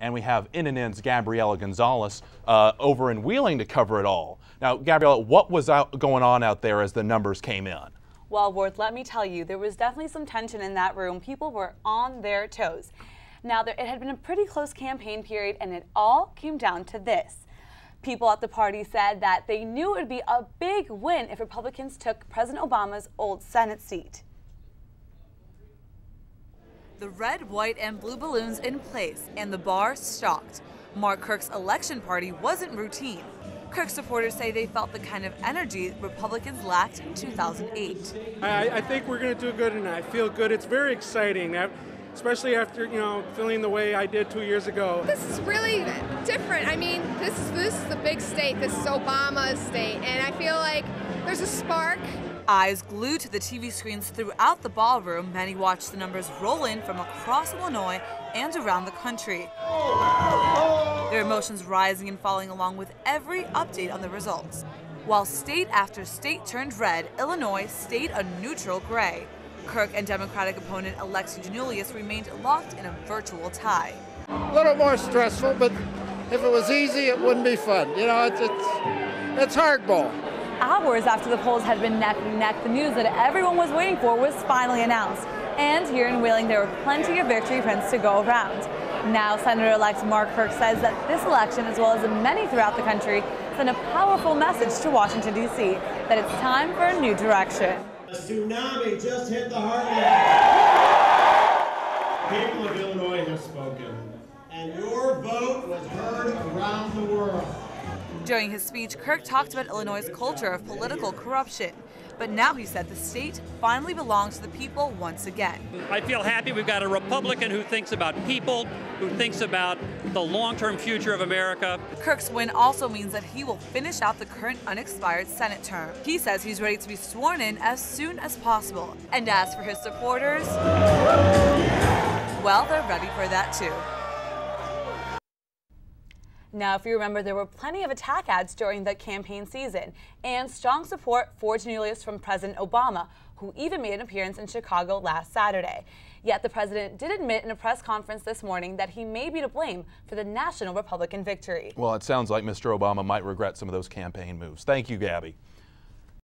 and we have NNN's Gabriela Gonzalez uh, over in Wheeling to cover it all. Now, Gabriela, what was going on out there as the numbers came in? Well, Worth, let me tell you, there was definitely some tension in that room. People were on their toes. Now, there, it had been a pretty close campaign period, and it all came down to this. People at the party said that they knew it would be a big win if Republicans took President Obama's old Senate seat. The red, white, and blue balloons in place, and the bar stocked. Mark Kirk's election party wasn't routine. Kirk supporters say they felt the kind of energy Republicans lacked in 2008. I, I think we're going to do good, and I feel good. It's very exciting, especially after you know feeling the way I did two years ago. This is really different. I mean, this is this is the big state. This is Obama's state, and I feel like there's a spark Eyes glued to the TV screens throughout the ballroom, many watched the numbers roll in from across Illinois and around the country. Their emotions rising and falling along with every update on the results. While state after state turned red, Illinois stayed a neutral gray. Kirk and Democratic opponent Alexi Giannoulias remained locked in a virtual tie. A little more stressful, but if it was easy, it wouldn't be fun. You know, it's, it's, it's hardball hours after the polls had been neck and neck, the news that everyone was waiting for was finally announced. And here in Wheeling, there were plenty of victory prints to go around. Now, Senator-elect Mark Kirk says that this election, as well as many throughout the country, sent a powerful message to Washington, D.C. that it's time for a new direction. A tsunami just hit the heartland. People of Illinois have spoken, and your vote was heard around the world. During his speech, Kirk talked about Illinois' culture of political corruption. But now he said the state finally belongs to the people once again. I feel happy we've got a Republican who thinks about people, who thinks about the long term future of America. Kirk's win also means that he will finish out the current unexpired Senate term. He says he's ready to be sworn in as soon as possible. And as for his supporters, well, they're ready for that too. Now, if you remember, there were plenty of attack ads during the campaign season and strong support for Giannoulias from President Obama, who even made an appearance in Chicago last Saturday. Yet the president did admit in a press conference this morning that he may be to blame for the national Republican victory. Well, it sounds like Mr. Obama might regret some of those campaign moves. Thank you, Gabby.